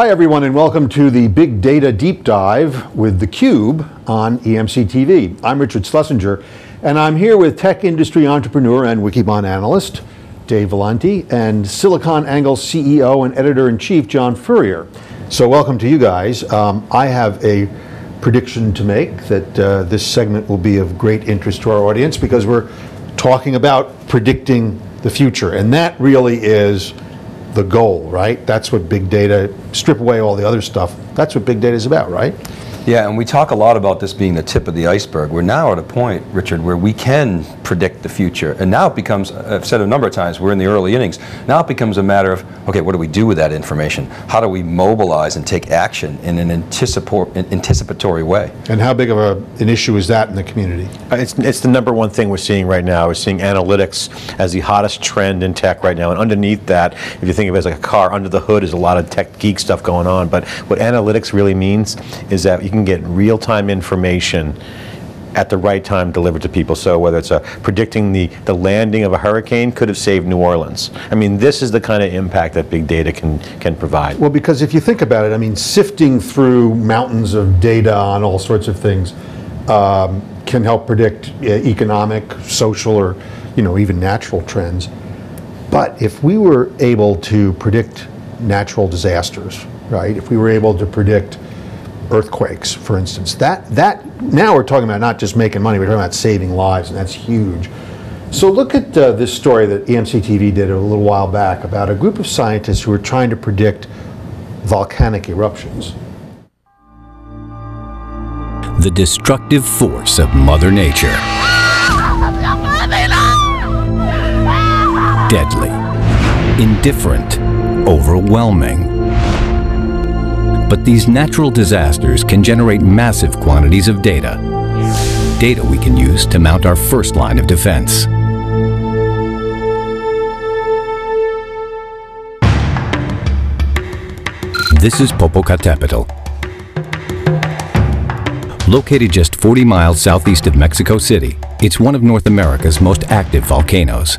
Hi, everyone, and welcome to the Big Data Deep Dive with theCUBE on EMC TV. I'm Richard Schlesinger, and I'm here with tech industry entrepreneur and Wikibon analyst, Dave Vellante, and SiliconANGLE CEO and editor-in-chief, John Furrier. So welcome to you guys. Um, I have a prediction to make that uh, this segment will be of great interest to our audience because we're talking about predicting the future, and that really is the goal, right? That's what big data, strip away all the other stuff, that's what big data is about, right? Yeah, and we talk a lot about this being the tip of the iceberg. We're now at a point, Richard, where we can predict the future. And now it becomes, I've said a number of times, we're in the early innings. Now it becomes a matter of, okay, what do we do with that information? How do we mobilize and take action in an anticipatory way? And how big of a, an issue is that in the community? Uh, it's, it's the number one thing we're seeing right now. We're seeing analytics as the hottest trend in tech right now. And underneath that, if you think of it as like a car, under the hood is a lot of tech geek stuff going on. But what analytics really means is that you can get real-time information at the right time delivered to people. So whether it's a predicting the, the landing of a hurricane could have saved New Orleans. I mean, this is the kind of impact that big data can, can provide. Well, because if you think about it, I mean, sifting through mountains of data on all sorts of things um, can help predict uh, economic, social, or you know, even natural trends. But if we were able to predict natural disasters, right? If we were able to predict earthquakes, for instance. That, that, now we're talking about not just making money, we're talking about saving lives, and that's huge. So look at uh, this story that EMC TV did a little while back about a group of scientists who were trying to predict volcanic eruptions. The destructive force of Mother Nature. Deadly, indifferent, overwhelming but these natural disasters can generate massive quantities of data. Data we can use to mount our first line of defense. This is Popocatépetl. Located just 40 miles southeast of Mexico City, it's one of North America's most active volcanoes.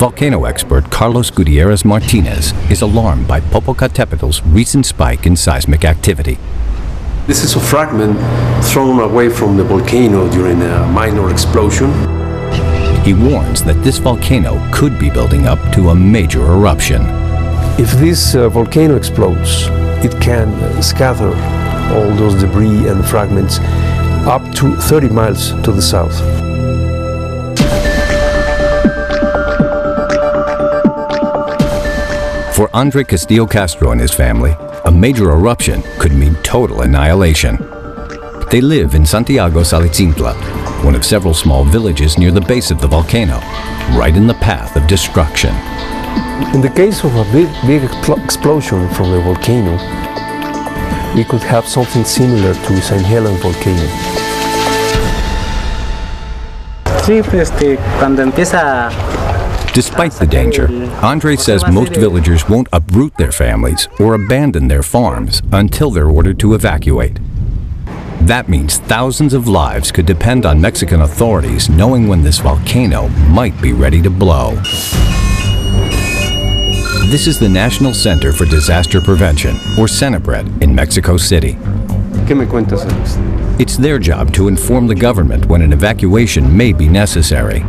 Volcano expert Carlos Gutierrez Martinez is alarmed by Popocatépetl's recent spike in seismic activity. This is a fragment thrown away from the volcano during a minor explosion. He warns that this volcano could be building up to a major eruption. If this uh, volcano explodes, it can uh, scatter all those debris and fragments up to 30 miles to the south. For Andre Castillo Castro and his family, a major eruption could mean total annihilation. They live in Santiago Xalitzintla, one of several small villages near the base of the volcano, right in the path of destruction. In the case of a big, big explosion from the volcano, we could have something similar to St. Helen volcano. Sí, este, cuando empieza Despite the danger, Andre says most villagers won't uproot their families or abandon their farms until they're ordered to evacuate. That means thousands of lives could depend on Mexican authorities knowing when this volcano might be ready to blow. This is the National Center for Disaster Prevention, or CENAPRED, in Mexico City. It's their job to inform the government when an evacuation may be necessary.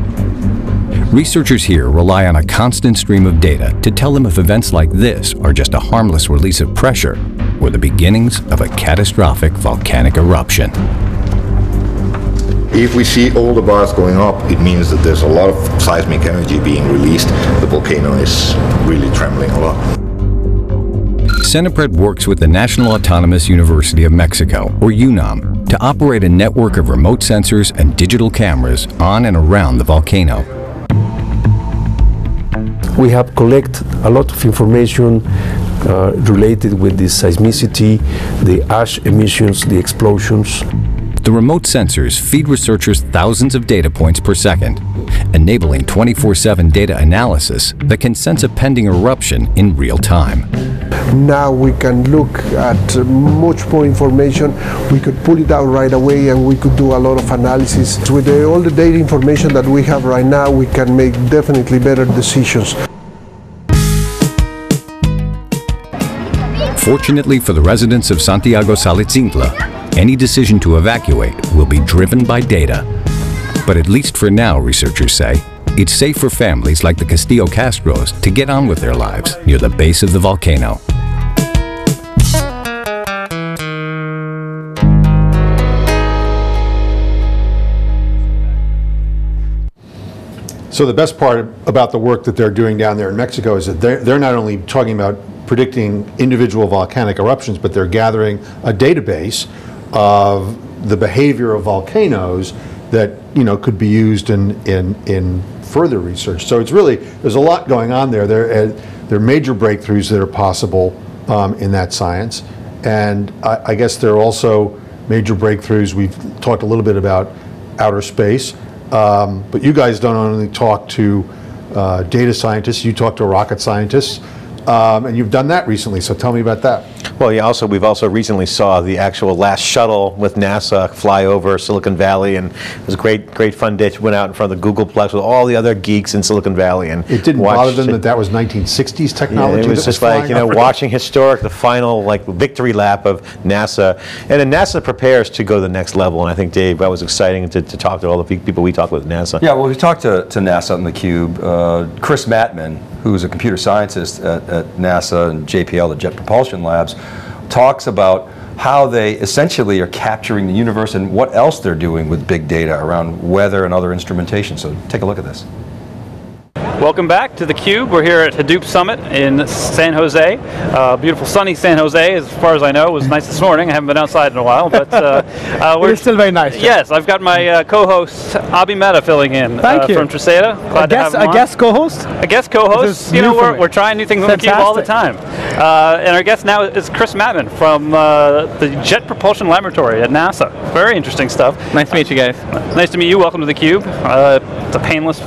Researchers here rely on a constant stream of data to tell them if events like this are just a harmless release of pressure or the beginnings of a catastrophic volcanic eruption. If we see all the bars going up, it means that there's a lot of seismic energy being released. The volcano is really trembling a lot. CENAPRED works with the National Autonomous University of Mexico, or UNAM, to operate a network of remote sensors and digital cameras on and around the volcano we have collected a lot of information uh, related with the seismicity, the ash emissions, the explosions. The remote sensors feed researchers thousands of data points per second, enabling 24-7 data analysis that can sense a pending eruption in real time. Now we can look at much more information. We could pull it out right away and we could do a lot of analysis. With the, all the data information that we have right now, we can make definitely better decisions. Fortunately for the residents of Santiago Xalitzintla, any decision to evacuate will be driven by data. But at least for now, researchers say, it's safe for families like the Castillo Castros to get on with their lives near the base of the volcano. So the best part about the work that they're doing down there in Mexico is that they're, they're not only talking about predicting individual volcanic eruptions, but they're gathering a database of the behavior of volcanoes that, you know, could be used in, in, in further research. So it's really, there's a lot going on there. There, uh, there are major breakthroughs that are possible um, in that science. And I, I guess there are also major breakthroughs. We've talked a little bit about outer space. Um, but you guys don't only talk to uh, data scientists, you talk to rocket scientists, um, and you've done that recently. So tell me about that. Well, yeah. Also, we've also recently saw the actual last shuttle with NASA fly over Silicon Valley, and it was a great, great fun day. Went out in front of the Googleplex with all the other geeks in Silicon Valley, and It didn't watched bother them it. that that was 1960s Yeah, technology. it was that just like you know over? watching historic the final like victory lap of NASA, and then NASA prepares to go to the next level. And I think Dave, that was exciting to, to talk to all the people we talked with at NASA. Yeah, well, we talked to, to NASA on theCUBE. Uh, Chris Mattmann, who's a computer scientist at, at NASA and JPL, the Jet Propulsion Labs, talks about how they essentially are capturing the universe and what else they're doing with big data around weather and other instrumentation. So take a look at this. Welcome back to theCUBE. We're here at Hadoop Summit in San Jose. Uh, beautiful sunny San Jose, as far as I know. It was nice this morning. I haven't been outside in a while, but uh, uh, we're It's still very nice. Jeff. Yes, I've got my uh, co-host Abhi Mehta filling in Thank uh, you. from Tresata. Glad A to guest, have him a guest co-host. A guest co-host. You know, we're, we're trying new things on theCUBE all the time. Uh, and our guest now is Chris Mattmann from uh, the Jet Propulsion Laboratory at NASA. Very interesting stuff. Nice to meet you guys. Nice to meet you. Welcome to theCUBE. Uh, it's a painless,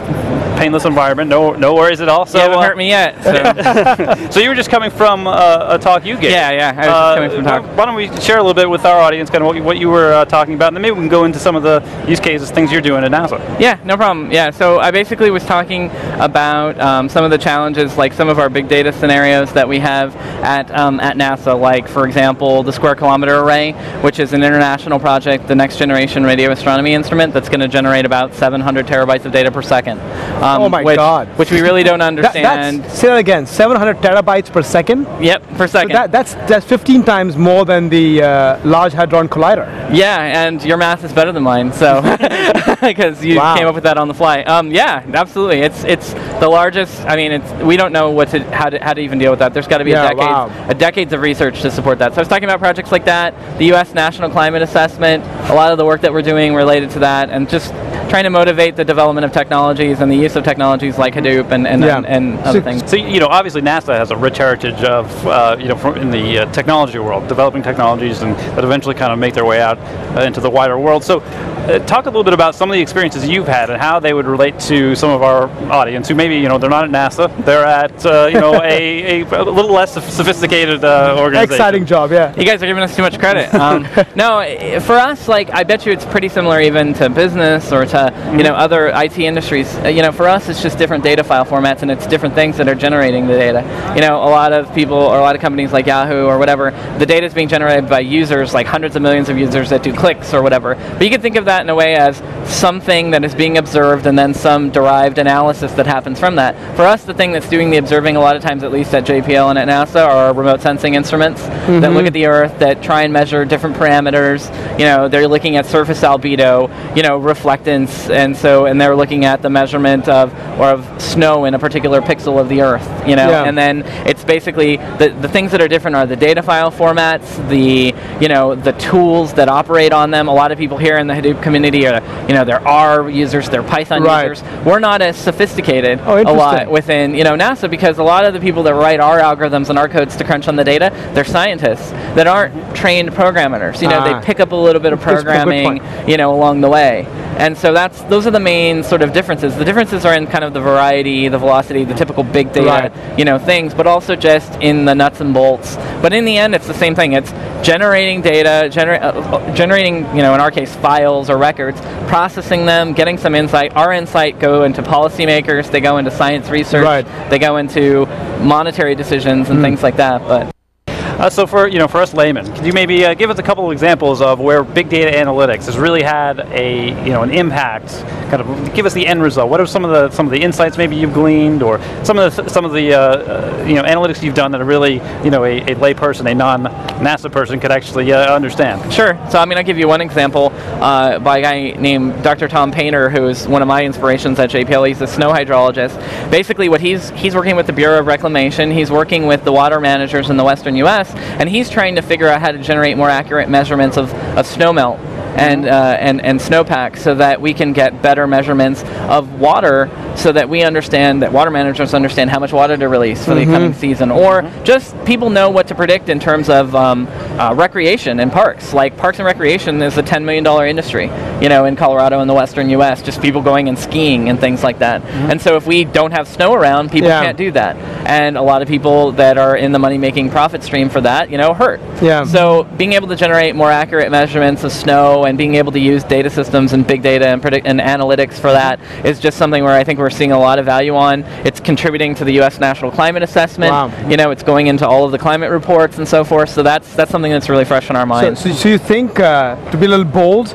painless environment. No, no worries at all. So, you haven't uh, hurt me yet. So. so you were just coming from uh, a talk you gave. Yeah, yeah, I was just coming from why- talk. Why don't we share a little bit with our audience, kind of what you, what you were uh, talking about, and then maybe we can go into some of the use cases, things you're doing at NASA. yeah, no problem. Yeah, so I basically was talking about um, some of the challenges, like some of our big data scenarios that we have at um, at NASA. Like, for example, the Square Kilometer Array, which is an international project, the next generation radio astronomy instrument that's going to generate about 700 terabytes of data per second. Um, Oh my which, God. Which we really don't That, understand. that's, say that again, 700 terabytes per second. yep, per So second. that, that's, that's 15 times more than the uh, Large Hadron Collider. Yeah, and your math is better than mine, so because you Wow. came up with that on the fly. Um, yeah, absolutely. It's it's the largest. I mean, it's we don't know what to how to how to even deal with that. There's got to be Yeah, a decade wow. a decades of research to support that. So I was talking about projects like that, the U.S. National Climate Assessment, a lot of the work that we're doing related to that, and just trying to motivate the development of technologies and the use of technologies like Hadoop and and, Yeah. and, and other So- things. So you know, obviously NASA has a rich heritage of uh, you know from in the uh, technology world, developing technologies and that eventually kind of make their way out uh, into the wider world. So, uh, talk a little bit about some of the experiences you've had and how they would relate to some of our audience who maybe you know they're not at NASA, they're at uh, you know a, a, a little less sophisticated uh, organization. Exciting job, yeah. You guys are giving us too much credit. Um, no, for us, like I bet you it's pretty similar even to business or to you know other IT industries. Uh, you know, for us, it's just different data file formats and it's different things that are generating the data. You know, a lot of people or a lot of companies like Yahoo or whatever, the data is being generated by users, like hundreds of millions of users that do clicks or whatever. But you can think of that in a way as something that is being observed and then some derived analysis that happens from that. For us, the thing that's doing the observing a lot of times, at least at JPL and at NASA, are remote sensing instruments that look mm-hmm. at the Earth, that try and measure different parameters. You know, they're looking at surface albedo, you know, reflectance, and so and they're looking at the measurement of or of snow in a particular pixel of the Earth. You know, Yeah. and then it's basically the the things that are different are the data file formats, the you know the tools that operate on them. A lot of people here in the Hadoop community are you know they're R users, they're Python Right. users. We're not as sophisticated Oh, a lot within you know NASA because a lot of the people that write our algorithms and our codes to crunch on the data, they're scientists that aren't trained programmers. You know, Ah. they pick up a little bit of programming, you know, along the way. And so that's those are the main sort of differences. The differences are in kind of the variety, the velocity, the typical big data, Right. you know, things, but also just in the nuts and bolts. But in the end, it's the same thing. It's generating data, genera- uh, uh, generating, you know, in our case, files or records, processing them, getting some insight. Our insight go into policymakers, they go into science research, Right. they go into monetary decisions and hmm. things like that. But Uh, so for you know for us laymen, could you maybe uh, give us a couple of examples of where big data analytics has really had a you know an impact? Kind of give us the end result. What are some of the some of the insights maybe you've gleaned, or some of the some of the uh, uh, you know analytics you've done that are really you know a, a layperson, a non NASA person could actually uh, understand? Sure. So, I mean, I'll give you one example uh, by a guy named Dr. Tom Painter, who is one of my inspirations at JPL. He's a snow hydrologist. Basically, what he's he's working with the Bureau of Reclamation. He's working with the water managers in the Western U.S. and he's trying to figure out how to generate more accurate measurements of, of snow melt. And, uh, and and snowpack so that we can get better measurements of water so that we understand that water managers understand how much water to release for the coming season. Or just people know what to predict in terms of um, uh, recreation and parks. Like parks and recreation is a $10 million industry you know in colorado and the western us just people going and skiing and things like that. And so if we don't have snow around people Yeah. can't do that. And a lot of people that are in the money making profit stream for that you know hurt. Yeah. so being able to generate more accurate measurements of snow and being able to use data systems and big data and, predict- and analytics for that is just something where I think we're seeing a lot of value on. It's contributing to the U.S. National Climate Assessment. Wow. You know, it's going into all of the climate reports and so forth. So that's that's something that's really fresh on our So, minds. so, so you think, uh, to be a little bold,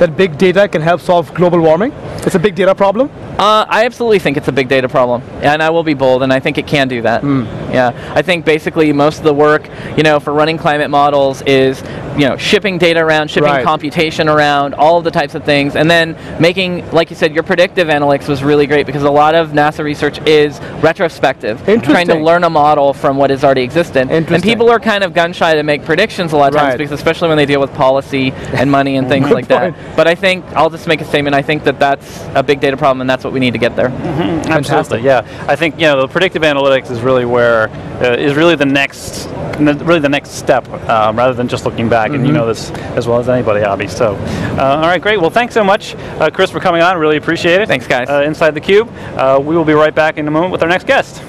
that big data can help solve global warming? It's a big data problem? Uh, I absolutely think it's a big data problem, and I will be bold, and I think it can do that. Hmm. Yeah, I think basically most of the work, you know, for running climate models is, you know, shipping data around, shipping Right. computation around, all of the types of things, and then making, like you said, your predictive analytics was really great because a lot of NASA research is retrospective, trying to learn a model from what is already existed. And people are kind of gun shy to make predictions a lot of times because especially when they deal with policy and money and things like that. But I think I'll just make a statement. I think that that's a big data problem, and that's what we need to get there. Absolutely, yeah. I think you know the predictive analytics is really where uh, is really the next really the next step um, rather than just looking back. And you know this as well as anybody, Abhi. So, uh, all right, great. Well, thanks so much, uh, Chris, for coming on. Really appreciate it. Thanks, guys. Uh, Inside the Cube. Uh, we will be right back in a moment with our next guest.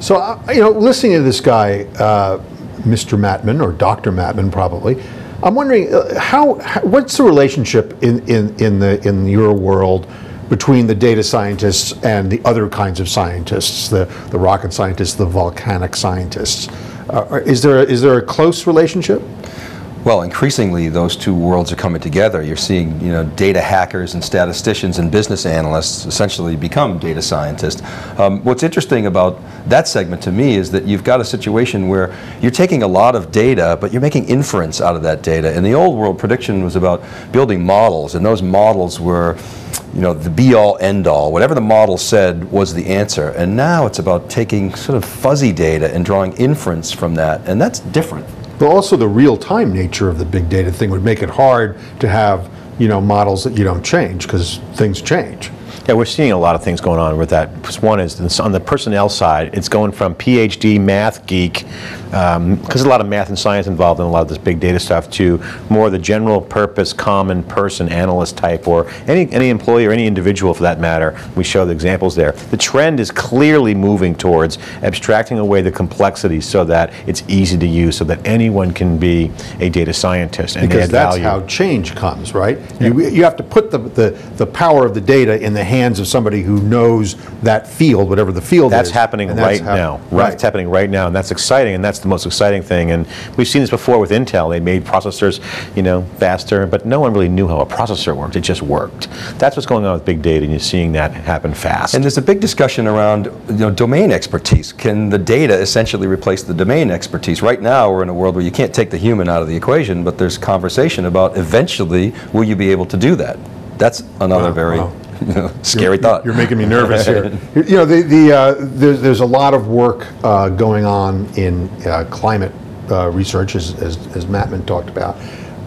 So, uh, you know, listening to this guy, uh, Mr. Mattmann, or Dr. Mattmann probably, I'm wondering uh, how, how, what's the relationship in, in, in, the, in your world between the data scientists and the other kinds of scientists, the, the rocket scientists, the volcanic scientists? Uh, is, there a, is there a close relationship? Well, increasingly, those two worlds are coming together. You're seeing, you know, data hackers and statisticians and business analysts essentially become data scientists. Um, what's interesting about that segment to me is that you've got a situation where you're taking a lot of data, but you're making inference out of that data. In the old world, prediction was about building models, and those models were, you know, the be-all, end-all. Whatever the model said was the answer. And now it's about taking sort of fuzzy data and drawing inference from that, and that's different. But also the real-time nature of the big data thing would make it hard to have, you know, models that you don't change because things change. Yeah, we're seeing a lot of things going on with that. One is on the personnel side, it's going from PhD math geek, um, because there's a lot of math and science involved in a lot of this big data stuff, to more the general purpose, common person analyst type, or any, any employee or any individual for that matter. We show the examples there. The trend is clearly moving towards abstracting away the complexity so that it's easy to use, so that anyone can be a data scientist and Because that's value. how change comes, right? You, you have to put the, the, the power of the data in the hands of somebody who knows that field, whatever the field is. That's is. happening and that's right hap- now. Right. That's happening right now, and that's exciting, and that's the most exciting thing. And we've seen this before with Intel. They made processors, you know, faster, but no one really knew how a processor worked. It just worked. That's what's going on with big data, and you're seeing that happen fast. And there's a big discussion around you know, domain expertise. Can the data essentially replace the domain expertise? Right now, we're in a world where you can't take the human out of the equation, but there's conversation about eventually will you be able to do that? That's another Wow, very wow. scary You're- thought. You're making me nervous here. You know, the, the, uh, there's, there's a lot of work uh, going on in uh, climate uh, research, as, as, as Mattmann talked about.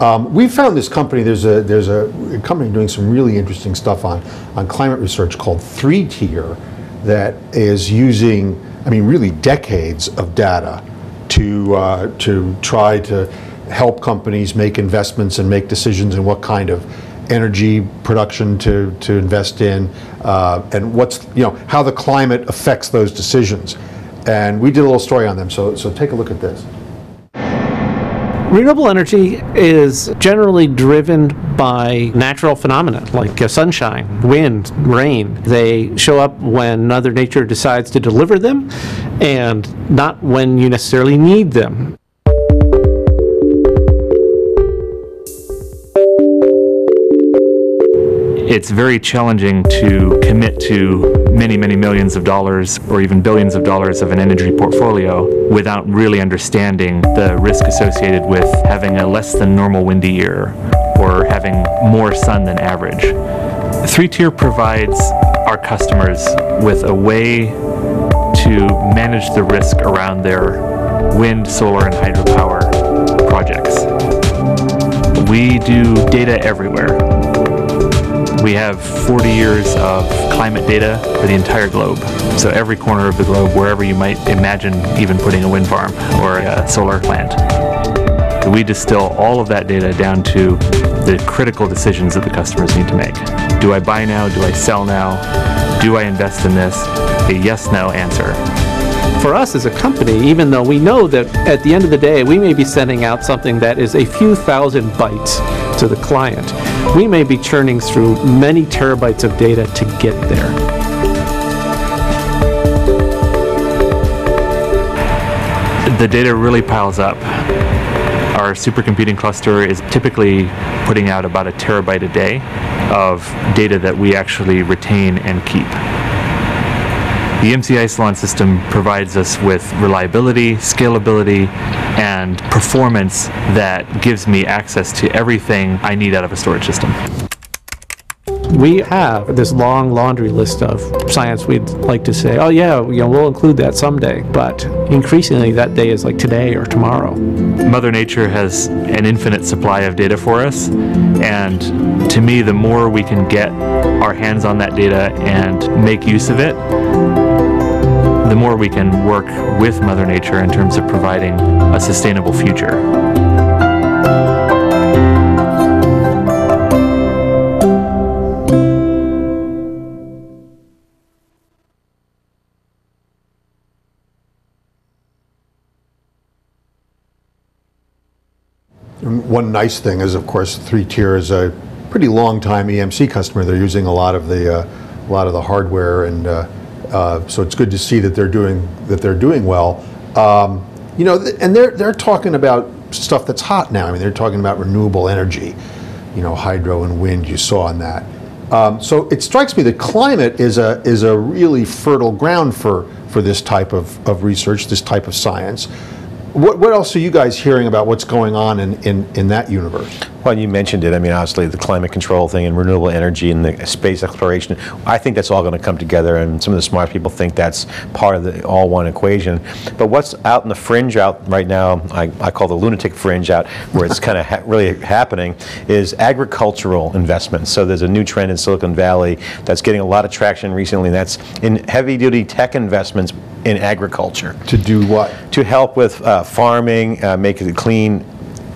Um, we found this company, there's a, there's a company doing some really interesting stuff on, on climate research called Three Tier that is using, I mean, really decades of data to, uh, to try to help companies make investments and make decisions in what kind of energy production to, to invest in, uh, and what's, you know, how the climate affects those decisions. And we did a little story on them, so, so take a look at this. Renewable energy is generally driven by natural phenomena like uh, sunshine, wind, rain. They show up when Mother Nature decides to deliver them and not when you necessarily need them. It's very challenging to commit to many, many millions of dollars or even billions of dollars of an energy portfolio without really understanding the risk associated with having a less than normal windy year or having more sun than average. Three Tier provides our customers with a way to manage the risk around their wind, solar, and hydropower projects. We do data everywhere we have 40 years of climate data for the entire globe. So every corner of the globe, wherever you might imagine even putting a wind farm or a solar plant. We distill all of that data down to the critical decisions that the customers need to make. Do I buy now? Do I sell now? Do I invest in this? A yes, no answer for us as a company, even though we know that at the end of the day, we may be sending out something that is a few thousand bytes to the client, we may be churning through many terabytes of data to get there. The data really piles up. Our supercomputing cluster is typically putting out about a terabyte a day of data that we actually retain and keep. The EMC Isilon system provides us with reliability, scalability, and performance that gives me access to everything I need out of a storage system. We have this long laundry list of science we'd like to say, oh yeah, you know, we'll include that someday, but increasingly that day is like today or tomorrow. Mother Nature has an infinite supply of data for us, and to me, the more we can get our hands on that data and make use of it, the more we can work with Mother Nature in terms of providing a sustainable future. One nice thing is, of course, Three Tier is a pretty long time EMC customer. They're using a lot of the uh, a lot of the hardware and uh, uh, so it's good to see that they're doing that they're doing well. Um, you know, th- and they're they're talking about stuff that's hot now. I mean, they're talking about renewable energy, you know, hydro and wind. You saw on that. Um, so it strikes me that climate is a is a really fertile ground for for this type of, of research, this type of science. What, what else are you guys hearing about what's going on in, in, in that universe? Well, you mentioned it. I mean, obviously, the climate control thing and renewable energy and the space exploration. I think that's all going to come together, and some of the smart people think that's part of the all one equation. But what's out in the fringe out right now, I, I call the lunatic fringe out, where it's kind of ha really happening, is agricultural investments. So there's a new trend in Silicon Valley that's getting a lot of traction recently, and that's in heavy duty tech investments in agriculture. To do what? To help with uh, farming, uh, make it clean,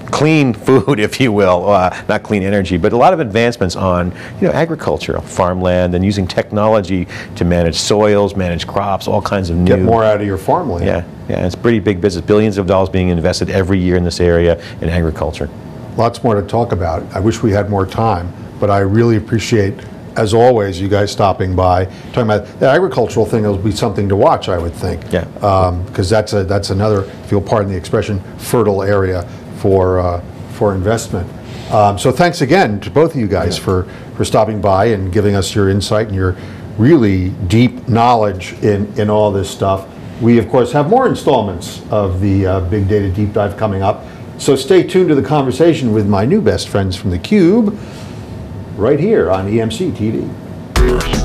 clean food, if you will, uh, not clean energy, but a lot of advancements on you know agriculture, farmland, and using technology to manage soils, manage crops, all kinds of new. Get more out of your farmland. Yeah, yeah, it's pretty big business. Billions of dollars being invested every year in this area in agriculture. Lots more to talk about. I wish we had more time, but I really appreciate as always, you guys stopping by, talking about the agricultural thing will be something to watch, I would think. Yeah. Because um, that's a that's another, if you'll pardon the expression, fertile area for uh, for investment. Um, so thanks again to both of you guys yeah. for for stopping by and giving us your insight and your really deep knowledge in in all this stuff. We of course have more installments of the uh, Big Data Deep Dive coming up. So stay tuned to the conversation with my new best friends from theCUBE right here on EMC TV.